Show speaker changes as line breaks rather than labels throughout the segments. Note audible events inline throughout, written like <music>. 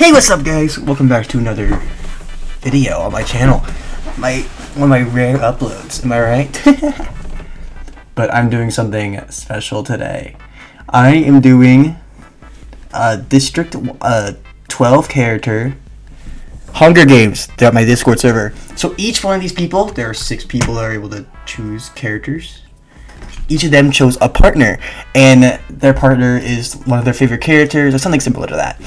Hey, what's up, guys? Welcome back to another video on my channel. My one of my rare uploads. Am I right? <laughs> but I'm doing something special today. I am doing a District uh, 12 character Hunger Games. They're my Discord server. So each one of these people, there are six people that are able to choose characters each of them chose a partner, and their partner is one of their favorite characters or something similar to that.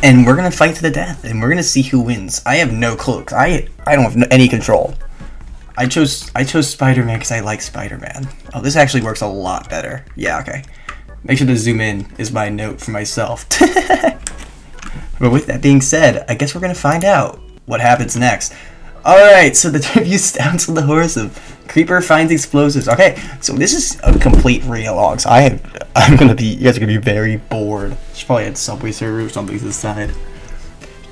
And we're gonna fight to the death, and we're gonna see who wins. I have no clue. I I don't have any control. I chose I chose Spider Man because I like Spider Man. Oh, this actually works a lot better. Yeah, okay. Make sure to zoom in is my note for myself. <laughs> but with that being said, I guess we're gonna find out what happens next. Alright, so the <laughs> tribute sounds on the horse of Creeper finds explosives. Okay, so this is a complete real log. So I have, <laughs> I'm gonna be, you guys are gonna be very bored. Should probably add Subway server or something to the side.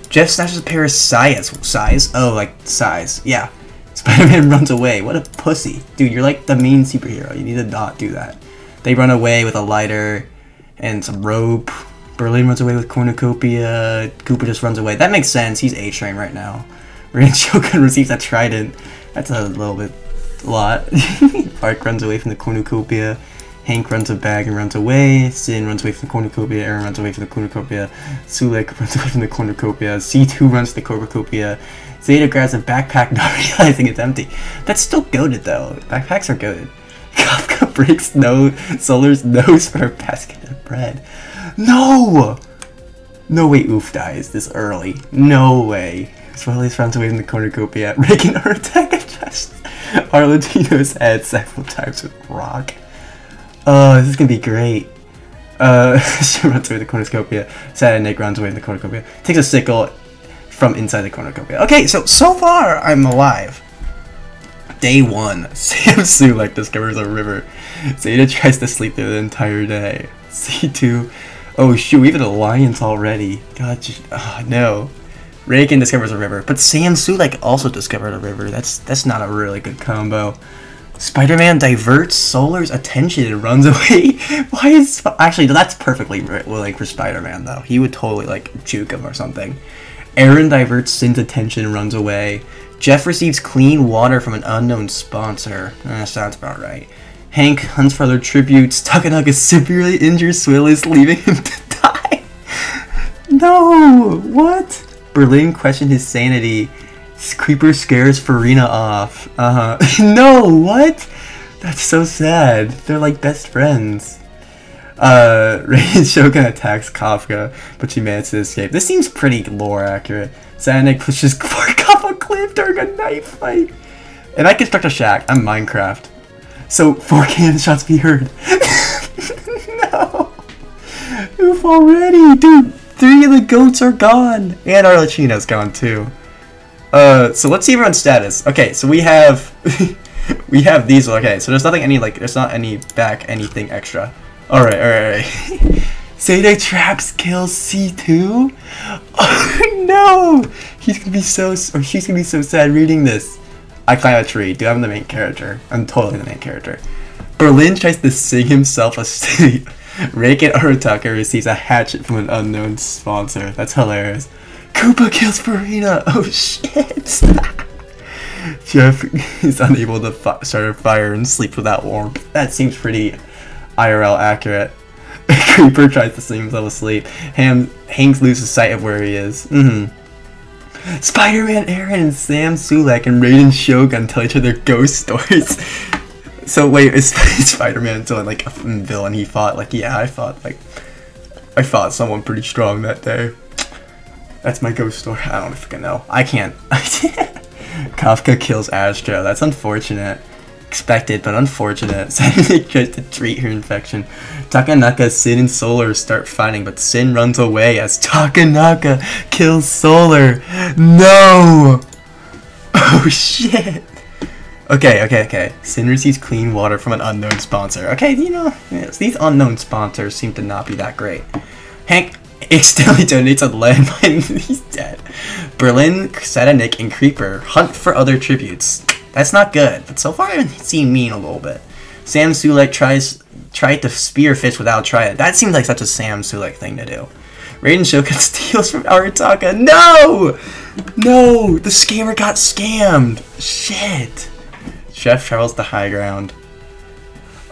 Jeff snatches a pair of size. Size? Oh, like size. Yeah. <laughs> Spider-Man runs away. What a pussy. Dude, you're like the main superhero. You need to not do that. They run away with a lighter and some rope. Berlin runs away with cornucopia. Cooper just runs away. That makes sense. He's A-Train right now. Raiden Shogun <laughs> receives a trident. That's a little bit a lot. <laughs> Bart runs away from the cornucopia. Hank runs a bag and runs away. Sin runs away from the cornucopia. Aaron runs away from the cornucopia. Sulek <laughs> runs away from the cornucopia. C2 runs to the cornucopia. Zeta grabs a backpack not realizing it's empty. That's still goaded though. Backpacks are goaded. Kafka breaks no Solar's nose for a basket of bread. No! No way Oof dies this early. No way. Swelly's runs away from the cornucopia. Uh, <laughs> Rick and Artek adjust Arlecchino's head several times with rock. Oh, this is gonna be great. Uh, <laughs> she runs away with the cornucopia. Sad Nick runs away with the cornucopia. Uh, takes a sickle from inside the cornucopia. Uh. Okay, so so far I'm alive. Day one, <laughs> Sam Sulek discovers a river. Zeta tries to sleep through the entire day. C2, oh shoot, we even the alliance already. God, just, oh, no. Reigen discovers a river, but Sam like also discovered a river. That's that's not a really good combo. Spider-Man diverts Solar's attention and runs <laughs> away. Why is actually that's perfectly like for Spider-Man though. He would totally like juke him or something. Aaron diverts Sin's attention and runs away. Jeff receives clean water from an unknown sponsor. Eh, sounds about right. Hank hunts for other tributes. Takanaka severely injures Swillis, leaving him to <laughs> die. no, what? Berlin questioned his sanity. Creeper scares Farina off. Uh huh. <laughs> no, what? That's so sad. They're like best friends. Uh, <laughs> Rain Shogun attacks Kafka, but she manages to escape. This seems pretty lore accurate. Sanic pushes <laughs> Quark off a cliff during a knife fight. And I construct a shack. I'm Minecraft. So, four cannon shots be heard. no! Oof already, dude! Three of the goats are gone! And Arlecchino's gone too. Uh, so let's see everyone's status. Okay, so we have... <laughs> we have these, okay, so there's nothing any, like, there's not any back anything extra. Alright, alright, alright. Zeta <laughs> traps kills <laughs> C2? Oh no! He's gonna be so, or she's gonna be so sad reading this. I climb a tree. Dude, I'm the main character. I'm totally the main character. Berlin tries to sing himself asleep. Reigen Arataka receives a hatchet from an unknown sponsor. That's hilarious. Koopa kills Farina. <laughs> Oh shit. <laughs> Jeff is unable to start a fire and sleep without warmth. That seems pretty IRL accurate. <laughs> Creeper tries to sing himself asleep. Ham Hanks loses sight of where he is. Mm hmm Spider-Man Aaron and Sam Sulek and Raiden Shogun tell each other ghost stories. So wait, is <laughs> Spider-Man still like a villain he fought? Like, yeah, I fought like I fought someone pretty strong that day. That's my ghost story. I don't fucking know. I can't. <laughs> Kafka kills Astro. That's unfortunate. Expected, but unfortunate. <laughs> Suddenly tries to treat her infection. Takanaka, Sin, and Solar start fighting, but Sin runs away as Takanaka kills Solar. No! Oh shit! Okay, okay, okay. Sin receives clean water from an unknown sponsor. Okay, you know, yes, these unknown sponsors seem to not be that great. Hank <laughs> accidentally donates a landmine <laughs> he's dead. Berlin, Nick, and Creeper hunt for other tributes. That's not good, but so far I've seen mean a little bit. Sam Sulek tries tried to spear fish without trying. That seems like such a Sam Sulek thing to do. Raiden Shogun <laughs> steals from Arataka. No! No! The scammer got scammed! Shit! Chef travels the high ground.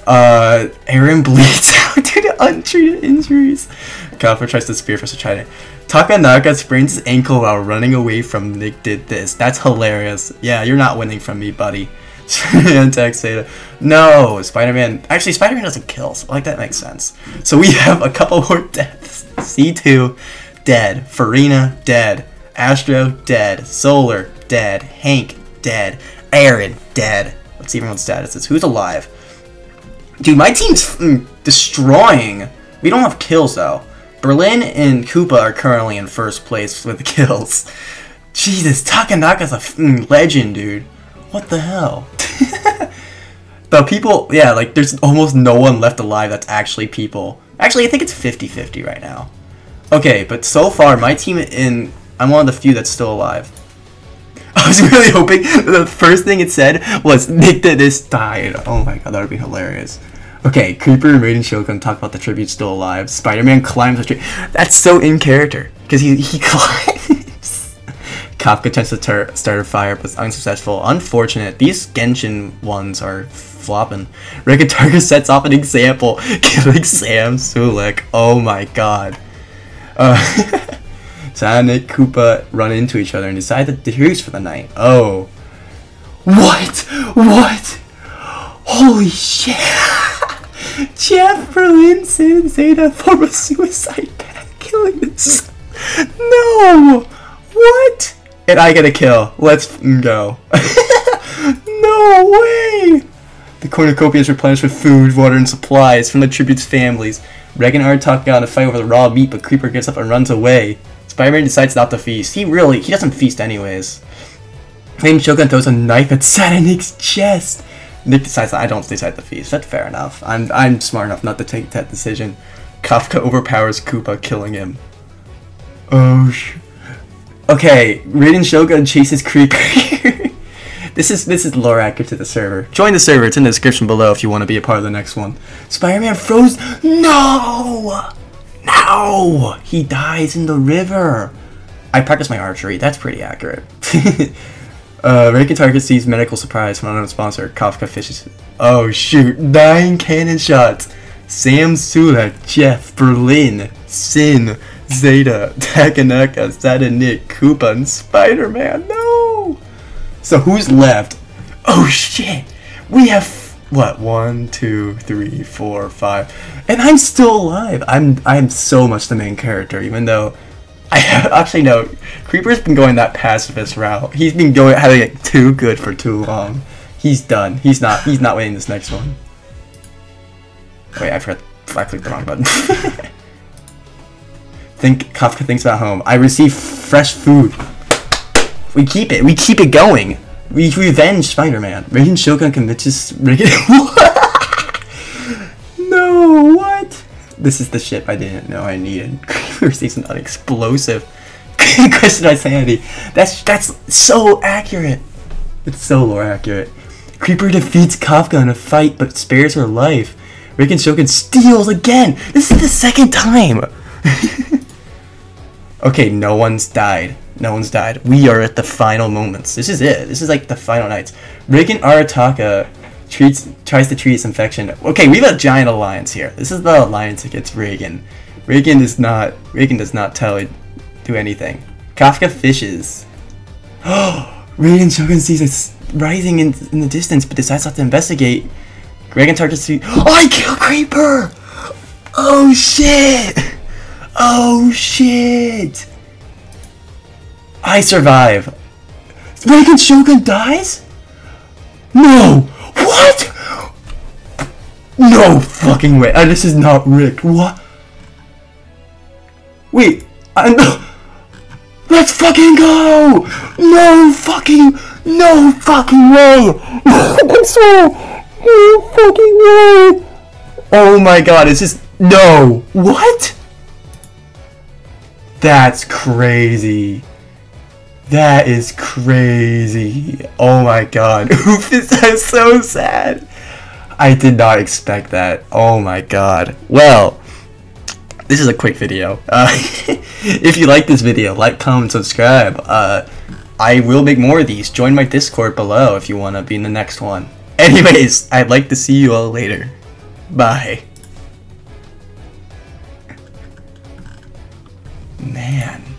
Uh, Aaron bleeds <laughs> out due to untreated injuries. Kafka tries to spear for Trident. Takanaka sprains his ankle while running away from Nick did this. That's hilarious. Yeah, you're not winning from me, buddy. <laughs> Antax. No, Spider-Man. Actually, Spider-Man doesn't kill, so like that makes sense. So we have a couple more <laughs> deaths. C2, dead. Farina, dead. Astro, dead. Solar, dead. Hank, dead. Aaron, dead. Let's see everyone's statuses. Who's alive? Dude, my team's destroying. We don't have kills, though. Berlin and Koopa are currently in first place with the kills. <laughs> Jesus, Takanaka's a legend, dude. What the hell? <laughs> the people, yeah, like, there's almost no one left alive that's actually people. Actually, I think it's 50-50 right now. Okay, but so far, my team in... I'm one of the few that's still alive. <laughs> I was really hoping the first thing it said was Nick did this died. Oh my god, that would be hilarious. Okay, Creeper and Raiden Shogun talk about the tribute still alive. Spider-Man climbs the tree. That's so in character because he he <laughs> climbs. Kafka attempts to start a fire but is unsuccessful. Unfortunate. These Genshin ones are flopping. Targa <laughs> sets off an example, killing Sam Sulek. Oh my god. Uh, Sonic, Koopa run into each other and decide to defuse for the night. Oh. What? What? Holy shit! <laughs> Jeff Berlin Sin Zeta form a suicide pact killing this. No! What? And I get a kill. Let's go. <laughs> no way! The cornucopia is replenished with food, water, and supplies from the tribute's families. Reg and Art talk out a fight over the raw meat, but Creeper gets up and runs away. Spider-Man decides not to feast. He really, he doesn't feast anyways. Flame Shogun throws a knife at <laughs> Satanic's chest. Nick decides I don't decide to feast. That's fair enough. I'm I'm smart enough not to take that decision. Kafka overpowers Koopa, killing him. Oh sh. Okay, Raiden Shogun chases Creeper. <laughs> this is this is lore accurate to the server. Join the server. It's in the description below if you want to be a part of the next one. Spider-Man froze. No. No! He dies in the river! I practice my archery, that's pretty accurate. <laughs> uh, Rankin Target sees medical surprise from unknown sponsor, Kafka Fishes. Oh shoot, nine cannon shots! Sam Sulek, Jeff, Berlin, Sin, Zeta, Takanaka, Zeta Nick, Koopa, and Spider-Man. No! So who's left? Oh shit! We have what one two three four five. And i'm still alive. I'm i'm so much the main character even though i <laughs> actually no. Creeper's been going that pacifist route. He's been going having it too good for too long. He's done. He's not he's not winning this next one. Wait i forgot i clicked the wrong button. <laughs> Think kafka thinks about home. I receive fresh food. We keep it. We keep it going we revenge Spider-Man. Raiden Shogun convinces Reigen. <laughs> no, what? This is the ship I didn't know I needed. <laughs> Receives an unexplosive question my sanity. That's that's so accurate. It's so lore accurate. Creeper defeats Kafka in a fight but spares her life. Raiden Shogun steals again. This is the second time. <laughs> okay, no one's died. No one's died. We are at the final moments. This is it. This is like the final nights. Reigen Arataka treats tries to treat his infection. Okay, we have a giant alliance here. This is the alliance against Reagan. Reagan does not Reagan does not tell it do anything. Kafka fishes. <gasps> Oh, Raiden Shogun sees us rising in, in the distance but decides not to investigate. Reagan targets to Oh <gasps> I kill Creeper! Oh shit! <laughs> Oh shit! I survive. Raiden Shogun dies? No! What? No fucking way. Uh, this is not rigged. What? Wait. I know. Let's fucking go! No fucking, no fucking way! <laughs> I swear, no fucking way! Oh my god, it's just, no! What? That's crazy. That is crazy. Oh my god. <laughs> Oofus, I'm so sad. I did not expect that. Oh my god. Well, this is a quick video. Uh, <laughs> if you like this video, like, comment, subscribe. Uh, I will make more of these. Join my Discord below if you want to be in the next one. <laughs> Anyways, I'd like to see you all later. Bye. Man.